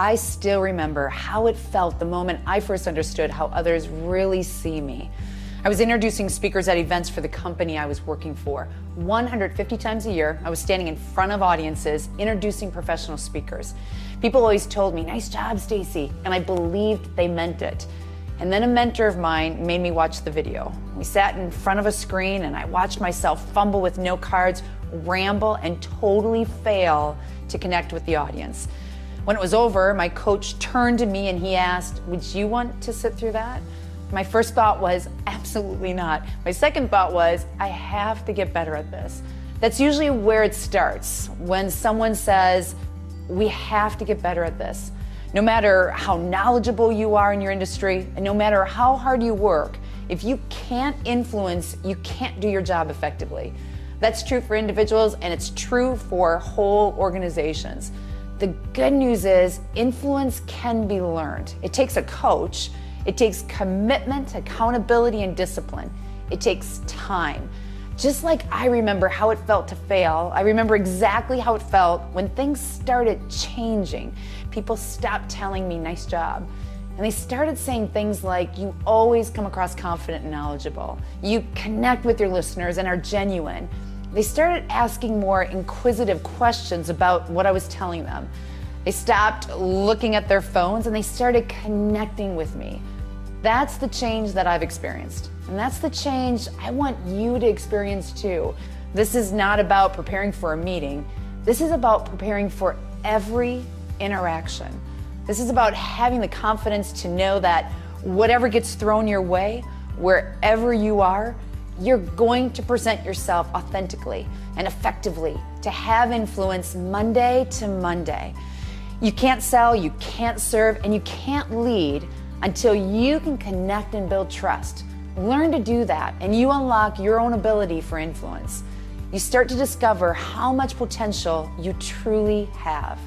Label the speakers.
Speaker 1: I still remember how it felt the moment I first understood how others really see me. I was introducing speakers at events for the company I was working for. 150 times a year, I was standing in front of audiences introducing professional speakers. People always told me, "Nice job, Stacey," and I believed they meant it. And then a mentor of mine made me watch the video. We sat in front of a screen and I watched myself fumble with no cards, ramble, and totally fail to connect with the audience. When it was over, my coach turned to me and he asked, Would you want to sit through that? My first thought was, absolutely not. My second thought was, I have to get better at this. That's usually where it starts when someone says, we have to get better at this. No matter how knowledgeable you are in your industry, and no matter how hard you work, if you can't influence, you can't do your job effectively. That's true for individuals and it's true for whole organizations. The good news is influence can be learned. It takes a coach, it takes commitment, accountability, and discipline. It takes time. Just like I remember how it felt to fail, I remember exactly how it felt when things started changing. People stopped telling me, nice job. And they started saying things like, you always come across confident and knowledgeable. You connect with your listeners and are genuine. They started asking more inquisitive questions about what I was telling them. They stopped looking at their phones and they started connecting with me. That's the change that I've experienced. And that's the change I want you to experience too. This is not about preparing for a meeting, this is about preparing for every interaction. This is about having the confidence to know that whatever gets thrown your way, wherever you are, you're going to present yourself authentically and effectively to have influence Monday to Monday. You can't sell, you can't serve, and you can't lead until you can connect and build trust. Learn to do that, and you unlock your own ability for influence. You start to discover how much potential you truly have.